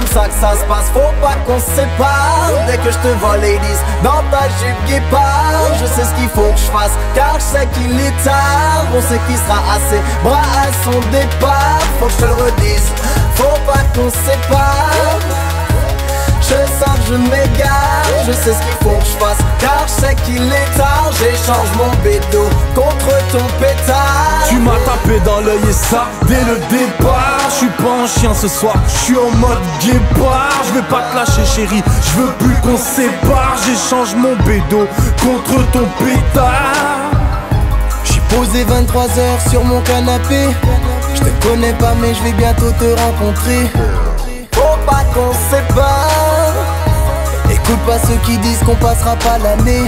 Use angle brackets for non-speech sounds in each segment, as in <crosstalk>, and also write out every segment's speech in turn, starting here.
comme ça que ça se passe, faut pas qu'on se sépare. Dès que je te vois ladies, dans ta jupe guépard Je sais ce qu'il faut que je fasse, car je sais qu'il est tard. On sait qu'il sera assez bras à son départ. Faut que je te le redise, faut pas qu'on se sépare. Je sens que je m'égare, je sais ce qu'il faut que je fasse. Car je sais qu'il est tard, j'échange mon bédo contre ton pétard Tapé dans l'œil et ça dès le départ. Je suis pas un chien ce soir, je suis en mode guépard. Je vais pas te lâcher chérie, je veux plus qu'on se sépare. J'échange mon bédo contre ton pétard. J'suis posé 23 heures sur mon canapé. Je te connais pas mais je vais bientôt te rencontrer. Faut pas qu'on se sépare. Écoute pas ceux qui disent qu'on passera pas l'année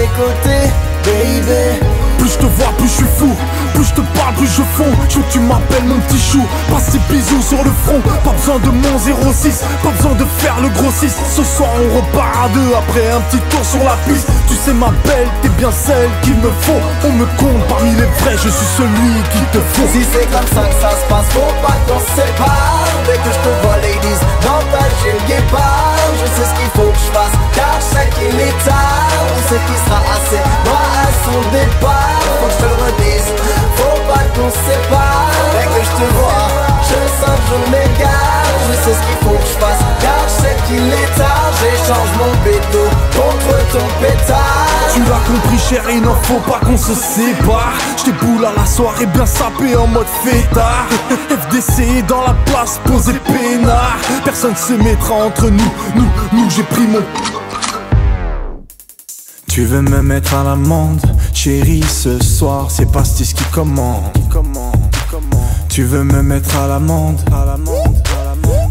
mes côtés, baby. Plus je te vois, plus je suis fou. Plus je te parle, plus je fonds. Je veux que tu m'appelles mon petit chou. Passe tes bisous sur le front. Pas besoin de mon 06 Pas besoin de faire le gros 6 Ce soir on repart à deux Après un petit tour sur la piste. Tu sais ma belle, t'es bien celle qu'il me faut. On me compte parmi les vrais. Je suis celui qui te faut. Si c'est comme ça que ça se passe, faut pas qu'on se sépare. Dès que je te vois ladies, dans ta jupe compris chérie, non faut pas qu'on se sépare. J't'ai boule à la soirée bien sapé en mode fêtard. <laughs> FDC dans la place posé peinard. Personne se mettra entre nous, nous, nous j'ai pris mon tu veux me mettre à l'amende, chérie, ce soir c'est Pastis qui commande. Tu veux me mettre à l'amende,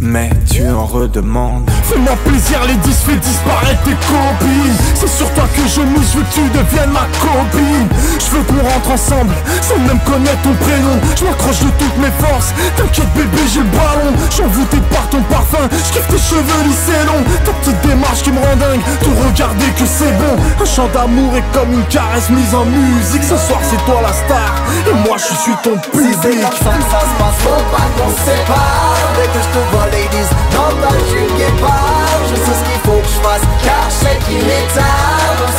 mais tu en redemandes. Fais-moi plaisir, les 10 fais disparaître tes copines. C'est sur toi que je mise, je veux que tu deviennes ma copine. Je veux qu'on rentre ensemble, sans même connaître ton prénom. Je m'accroche de toutes mes forces. T'inquiète, bébé, j'ai le ballon. J'suis envoûté par ton parfum. Je kiffe tes cheveux lissés longs. Ta petite démarche qui me rend dingue. Tout regarder que c'est bon. Un chant d'amour est comme une caresse mise en musique. Ce soir, c'est toi la star. Et moi, je suis ton Si public. comme ça passe, pas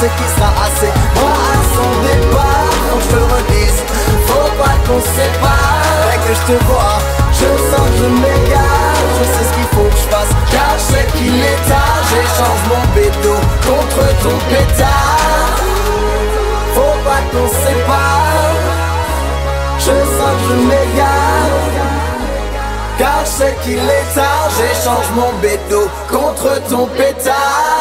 sait qu'il sera assez. Bras à son départ je te redise, faut pas qu'on se sépare. Dès que je te vois, je sens que je m'égare. Je sais ce qu'il faut que je fasse, car je sais qu'il est tard. J'échange mon bédo contre ton pétard. Faut pas qu'on se sépare. Je sens que je m'égare. Car je sais qu'il est tard. J'échange mon bédo contre ton pétard